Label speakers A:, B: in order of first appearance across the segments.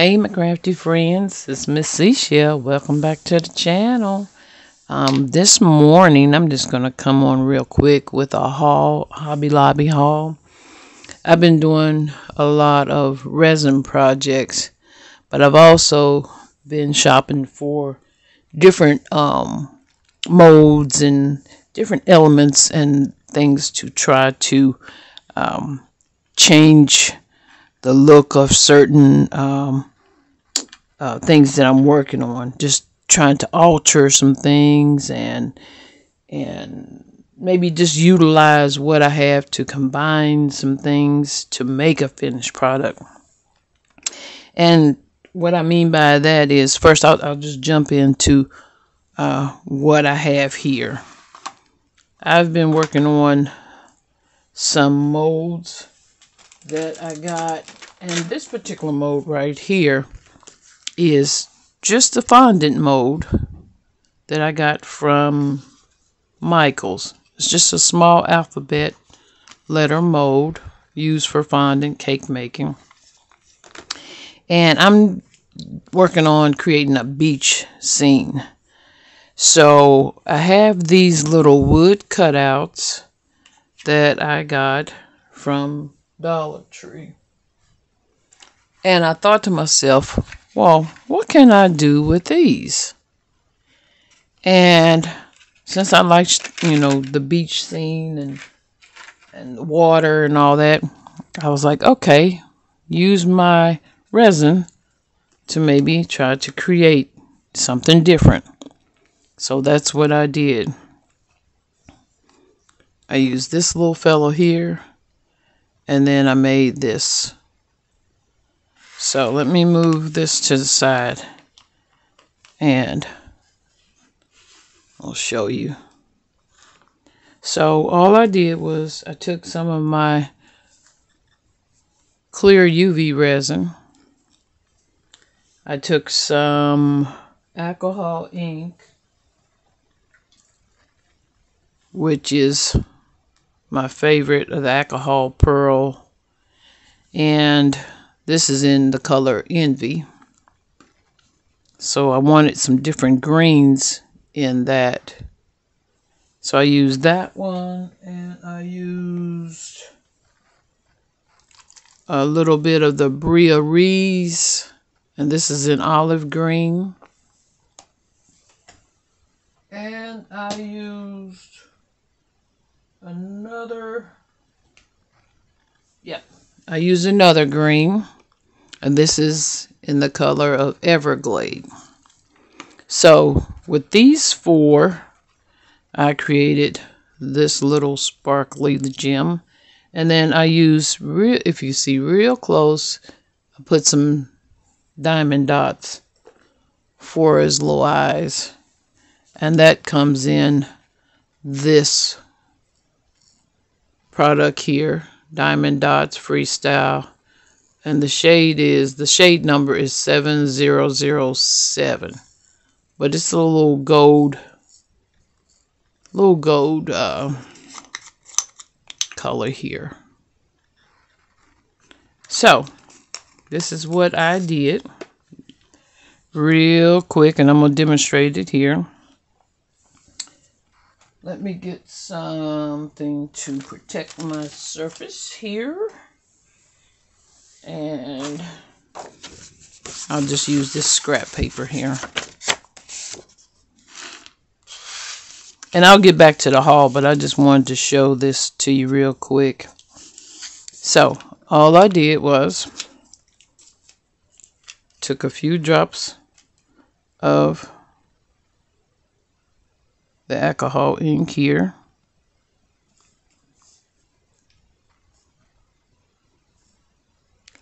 A: Hey, my crafty friends, it's Miss Seashell. Welcome back to the channel. Um, this morning, I'm just going to come on real quick with a haul, Hobby Lobby haul. I've been doing a lot of resin projects, but I've also been shopping for different um, molds and different elements and things to try to um, change the look of certain um, uh, things that I'm working on. Just trying to alter some things and and maybe just utilize what I have to combine some things to make a finished product. And what I mean by that is first I'll, I'll just jump into uh, what I have here. I've been working on some molds that I got. And this particular mold right here is just the fondant mold that I got from Michaels. It's just a small alphabet letter mold used for fondant cake making. And I'm working on creating a beach scene. So I have these little wood cutouts that I got from Dollar Tree. And I thought to myself, well, what can I do with these? And since I like, you know, the beach scene and and water and all that, I was like, okay, use my resin to maybe try to create something different. So that's what I did. I used this little fellow here and then I made this. So let me move this to the side and I'll show you. So all I did was I took some of my clear UV resin. I took some alcohol ink, which is my favorite of the alcohol pearl. And this is in the color Envy. So I wanted some different greens in that. So I used that one and I used a little bit of the Brea Reese. And this is in olive green. And I used another, yeah, I use another green, and this is in the color of Everglade. So with these four, I created this little sparkly gem. And then I use, real, if you see real close, I put some diamond dots for his little eyes. And that comes in this product here, Diamond Dots Freestyle. And the shade is, the shade number is 7007. But it's a little gold, little gold uh, color here. So, this is what I did real quick, and I'm going to demonstrate it here. Let me get something to protect my surface here. And I'll just use this scrap paper here. And I'll get back to the haul, but I just wanted to show this to you real quick. So, all I did was took a few drops of the alcohol ink here.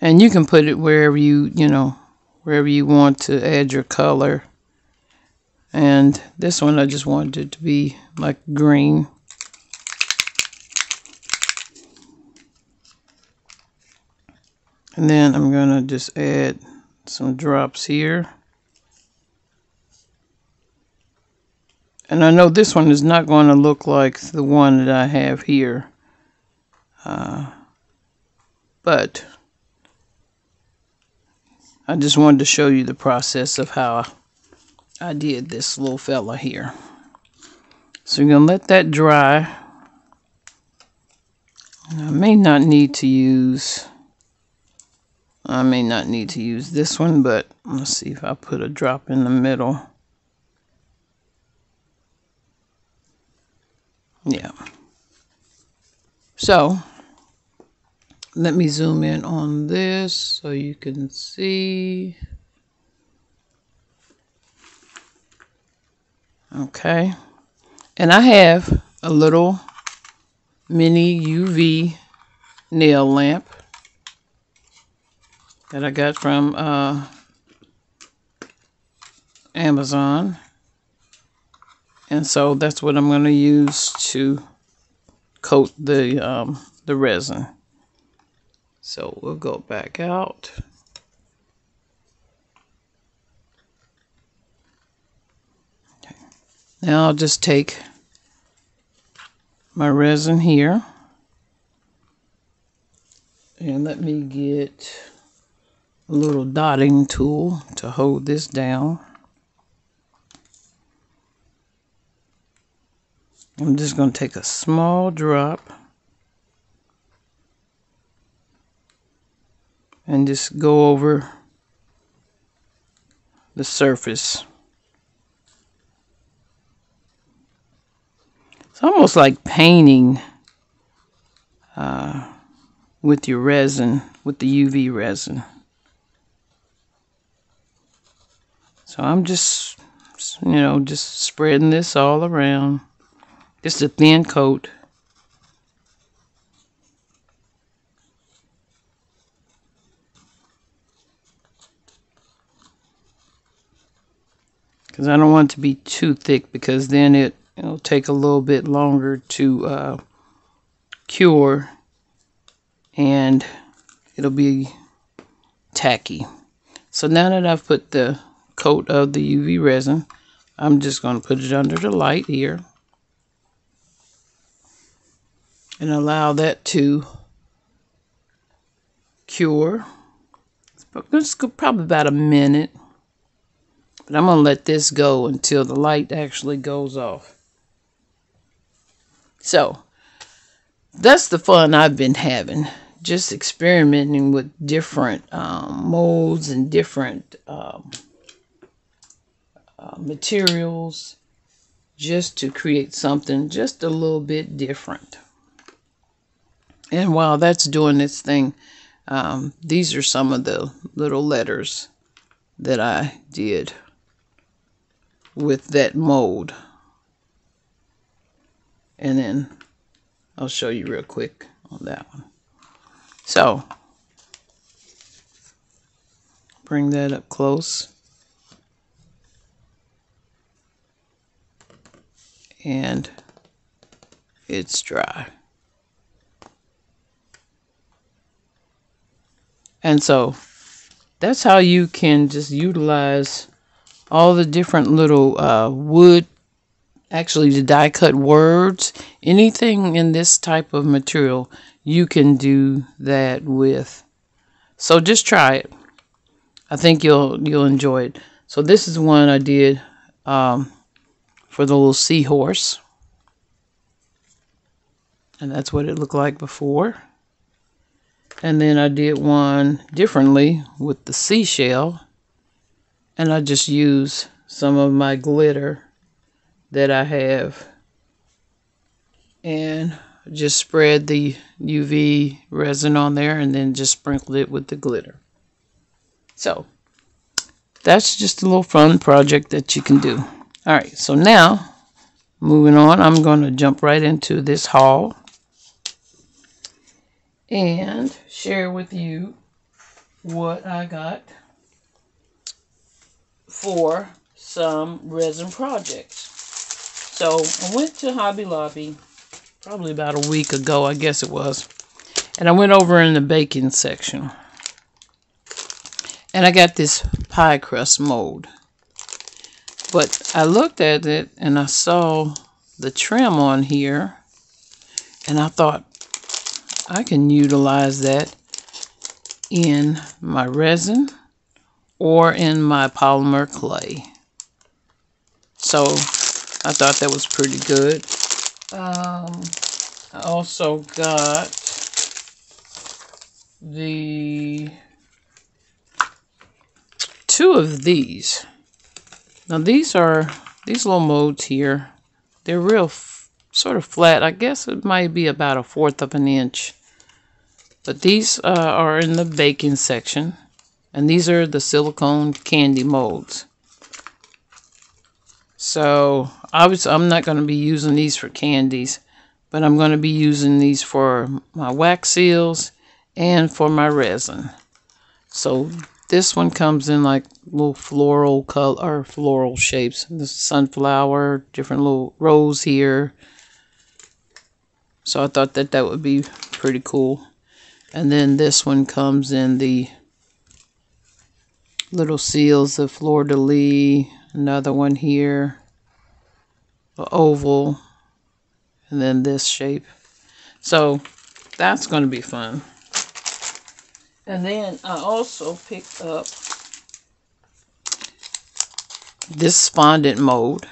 A: And you can put it wherever you, you know, wherever you want to add your color. And this one I just wanted it to be like green. And then I'm going to just add some drops here. And I know this one is not going to look like the one that I have here. Uh, but I just wanted to show you the process of how I did this little fella here. So you're going to let that dry. I may not need to use, I may not need to use this one, but let's see if I put a drop in the middle. Yeah. So, let me zoom in on this so you can see. Okay. And I have a little mini UV nail lamp that I got from uh, Amazon. And so that's what I'm going to use to coat the um, the resin. So we'll go back out. Okay. Now I'll just take my resin here and let me get a little dotting tool to hold this down. I'm just going to take a small drop and just go over the surface. It's almost like painting uh, with your resin, with the UV resin. So I'm just, you know, just spreading this all around. Just a thin coat. Because I don't want it to be too thick because then it, it'll take a little bit longer to uh, cure and it'll be tacky. So now that I've put the coat of the UV resin, I'm just going to put it under the light here and allow that to cure. It's probably about a minute. But I'm going to let this go until the light actually goes off. So, that's the fun I've been having. Just experimenting with different um, molds and different um, uh, materials just to create something just a little bit different. And while that's doing its thing, um, these are some of the little letters that I did with that mold. And then I'll show you real quick on that one. So, bring that up close. And it's dry. And so that's how you can just utilize all the different little uh, wood, actually the die cut words, anything in this type of material, you can do that with. So just try it. I think you'll you'll enjoy it. So this is one I did um, for the little seahorse. And that's what it looked like before. And then I did one differently with the seashell. And I just use some of my glitter that I have. And just spread the UV resin on there and then just sprinkle it with the glitter. So that's just a little fun project that you can do. All right, so now moving on, I'm going to jump right into this haul and share with you what I got for some resin projects. So I went to Hobby Lobby probably about a week ago, I guess it was. And I went over in the baking section. And I got this pie crust mold. But I looked at it and I saw the trim on here. And I thought, I can utilize that in my resin or in my polymer clay. So I thought that was pretty good. Um, I also got the two of these. Now these are these little molds here. They're real sort of flat. I guess it might be about a fourth of an inch. But these uh, are in the baking section. And these are the silicone candy molds. So was, I'm not going to be using these for candies. But I'm going to be using these for my wax seals and for my resin. So this one comes in like little floral color floral shapes. The sunflower, different little rose here. So I thought that that would be pretty cool. And then this one comes in the little seals of fleur-de-lis. Another one here. The oval. And then this shape. So that's going to be fun. And then I also picked up this fondant mold.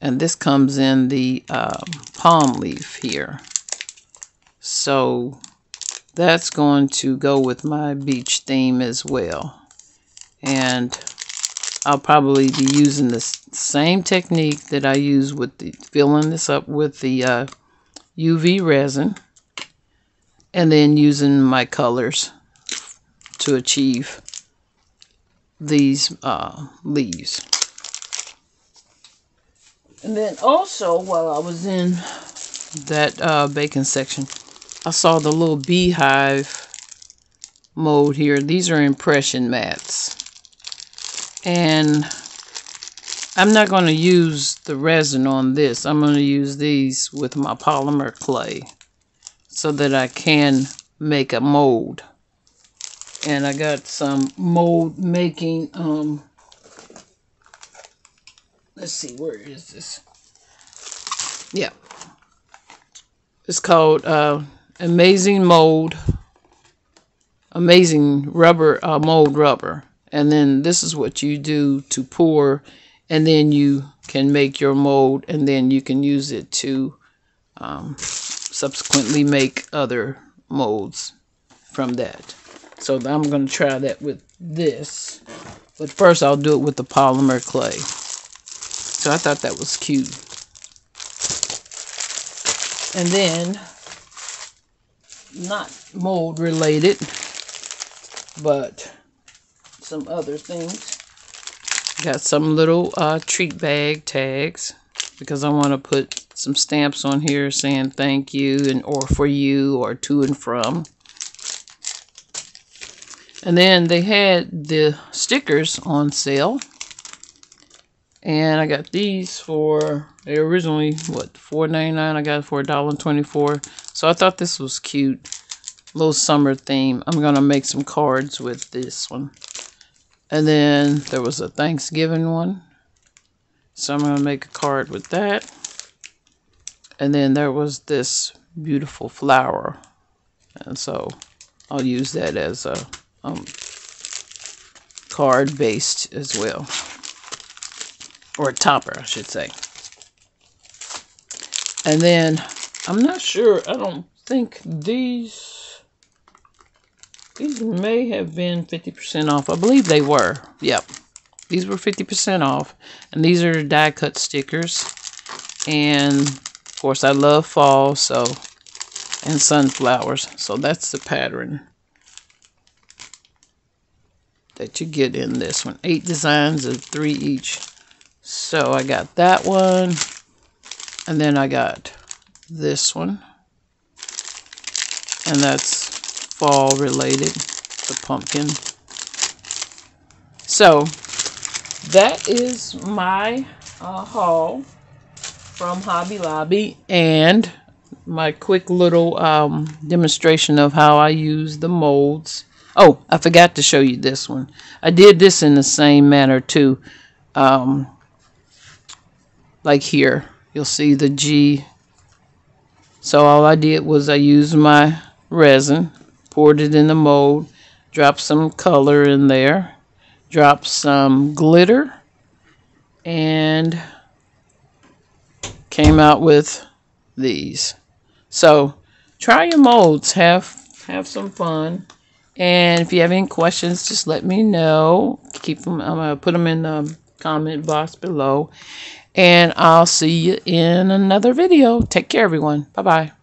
A: And this comes in the um, palm leaf here. So that's going to go with my beach theme as well. And I'll probably be using the same technique that I use with the filling this up with the uh, UV resin and then using my colors to achieve these uh, leaves. And then also while I was in that uh, baking section, I saw the little beehive mold here. These are impression mats. And I'm not going to use the resin on this. I'm going to use these with my polymer clay so that I can make a mold. And I got some mold making, um, let's see, where is this? Yeah. It's called uh, amazing mold, amazing rubber, uh, mold rubber. And then this is what you do to pour, and then you can make your mold, and then you can use it to um, subsequently make other molds from that. So I'm going to try that with this. But first I'll do it with the polymer clay. So I thought that was cute. And then not mold related, but some other things. Got some little uh, treat bag tags because I want to put some stamps on here saying thank you and or for you or to and from. And then they had the stickers on sale. And I got these for, they originally, what, $4.99? I got for $1.24. So I thought this was cute. Little summer theme. I'm going to make some cards with this one. And then there was a Thanksgiving one. So I'm going to make a card with that. And then there was this beautiful flower. And so I'll use that as a um, card based as well. Or a topper, I should say. And then I'm not sure. I don't think these these may have been 50% off. I believe they were. Yep. These were 50% off. And these are die cut stickers. And of course I love fall, so and sunflowers. So that's the pattern that you get in this one. Eight designs of three each. So I got that one. And then I got this one. And that's fall related, the pumpkin. So that is my uh, haul from Hobby Lobby and my quick little um, demonstration of how I use the molds. Oh, I forgot to show you this one. I did this in the same manner too. Um, like here you'll see the G. So all I did was I used my resin, poured it in the mold, dropped some color in there, dropped some glitter and came out with these. So try your molds. Have have some fun. And if you have any questions, just let me know. Keep them. I'm gonna put them in the comment box below. And I'll see you in another video. Take care, everyone. Bye bye.